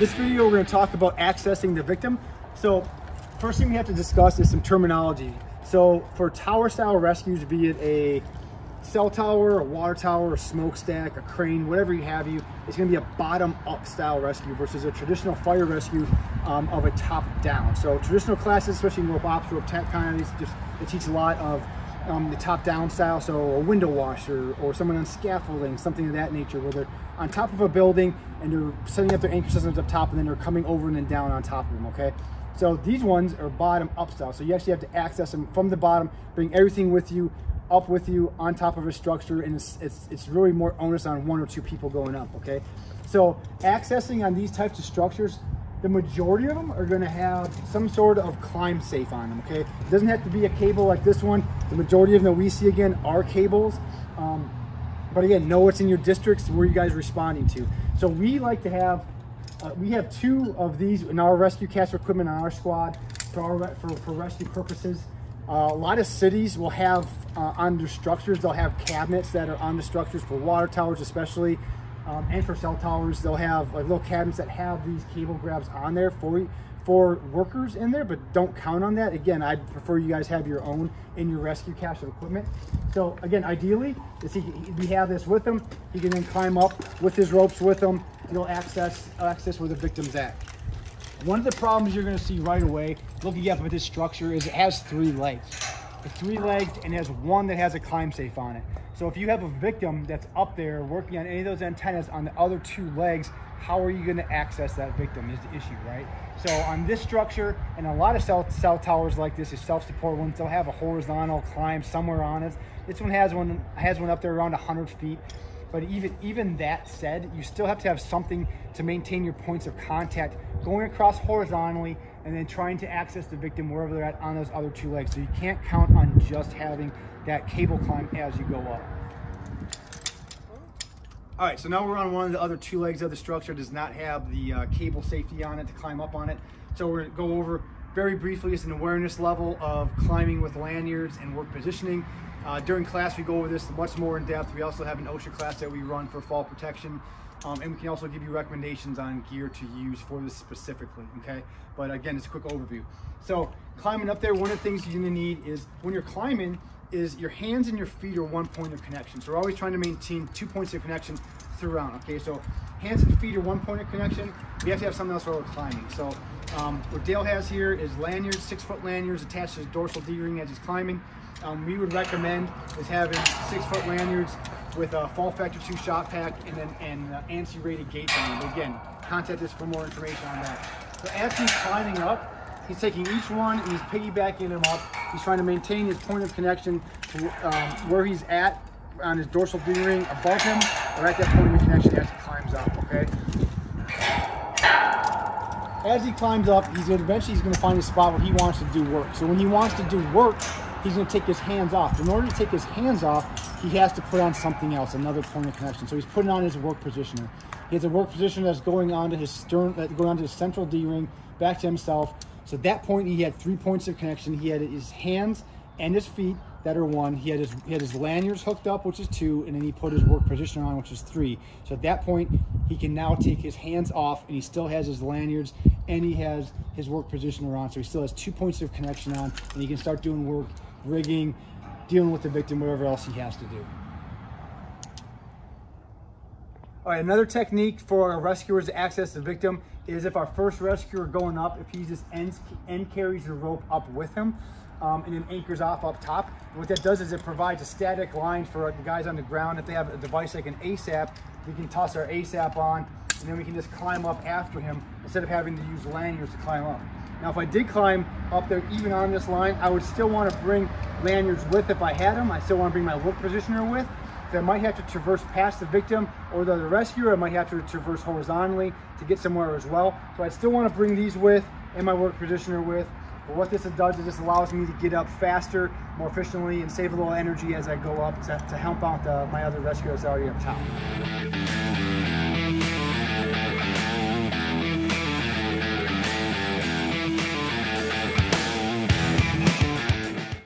This video, we're gonna talk about accessing the victim. So first thing we have to discuss is some terminology. So for tower style rescues, be it a cell tower, a water tower, a smokestack, a crane, whatever you have you, it's gonna be a bottom up style rescue versus a traditional fire rescue um, of a top down. So traditional classes, especially in rope ops, rope tech kind of, just, they teach a lot of um, the top down style. So a window washer or someone on scaffolding, something of that nature where they're on top of a building and they're setting up their anchor systems up top and then they're coming over and then down on top of them, okay? So these ones are bottom up style. So you actually have to access them from the bottom, bring everything with you, up with you on top of a structure and it's, it's, it's really more onus on one or two people going up, okay? So accessing on these types of structures, the majority of them are gonna have some sort of climb safe on them, okay? It doesn't have to be a cable like this one. The majority of them that we see again are cables. Um, but again, know what's in your districts, where you guys responding to. So we like to have, uh, we have two of these in our rescue caster equipment on our squad for, our, for, for rescue purposes. Uh, a lot of cities will have uh, on their structures, they'll have cabinets that are on the structures for water towers especially, um, and for cell towers, they'll have like, little cabinets that have these cable grabs on there for for workers in there, but don't count on that. Again, I'd prefer you guys have your own in your rescue cache of equipment. So again, ideally, is he, we have this with him. He can then climb up with his ropes with him. He'll access, access where the victim's at. One of the problems you're gonna see right away, looking up at this structure, is it has three legs. It's three legs and has one that has a climb safe on it. So if you have a victim that's up there working on any of those antennas on the other two legs, how are you gonna access that victim is the issue, right? So on this structure, and a lot of cell, cell towers like this is self-support ones, they'll have a horizontal climb somewhere on it. This one has one has one up there around 100 feet. But even even that said, you still have to have something to maintain your points of contact going across horizontally and then trying to access the victim wherever they're at on those other two legs. So you can't count on just having that cable climb as you go up. All right, so now we're on one of the other two legs of the structure. It does not have the uh, cable safety on it to climb up on it. So we're gonna go over very briefly just an awareness level of climbing with lanyards and work positioning. Uh, during class, we go over this much more in depth. We also have an OSHA class that we run for fall protection. Um, and we can also give you recommendations on gear to use for this specifically, okay? But again, it's a quick overview. So climbing up there, one of the things you're gonna need is when you're climbing, is your hands and your feet are one point of connection. So we're always trying to maintain two points of connection throughout, okay? So hands and feet are one point of connection. We have to have something else while we're climbing. So um, what Dale has here is lanyards, six foot lanyards attached to his dorsal D-ring as he's climbing. Um, we would recommend is having six foot lanyards with a fall factor two shock pack and then and uh, ANSI rated gate band. Again, contact us for more information on that. So as he's climbing up, he's taking each one and he's piggybacking them up. He's trying to maintain his point of connection to um, where he's at on his dorsal D ring above him or at that point of connection as he climbs up, okay? As he climbs up, he's gonna, eventually he's gonna find a spot where he wants to do work. So when he wants to do work, he's going to take his hands off. In order to take his hands off, he has to put on something else, another point of connection. So he's putting on his work positioner. He has a work positioner that's going onto his stern, going onto his central D ring, back to himself. So at that point, he had three points of connection. He had his hands and his feet that are one. He had his he had his lanyards hooked up, which is two, and then he put his work positioner on, which is three. So at that point, he can now take his hands off, and he still has his lanyards and he has his work positioner on. So he still has two points of connection on, and he can start doing work rigging, dealing with the victim, whatever else he has to do. All right, another technique for rescuers to access the victim is if our first rescuer going up, if he just ends, end carries the rope up with him um, and then anchors off up top. What that does is it provides a static line for the guys on the ground. If they have a device like an ASAP, we can toss our ASAP on and then we can just climb up after him instead of having to use lanyards to climb up. Now, if I did climb up there, even on this line, I would still want to bring lanyards with if I had them. I still want to bring my work positioner with. I might have to traverse past the victim or the rescuer. I might have to traverse horizontally to get somewhere as well. So I still want to bring these with and my work positioner with. But what this does is this allows me to get up faster, more efficiently, and save a little energy as I go up to, to help out the, my other rescuers already up top.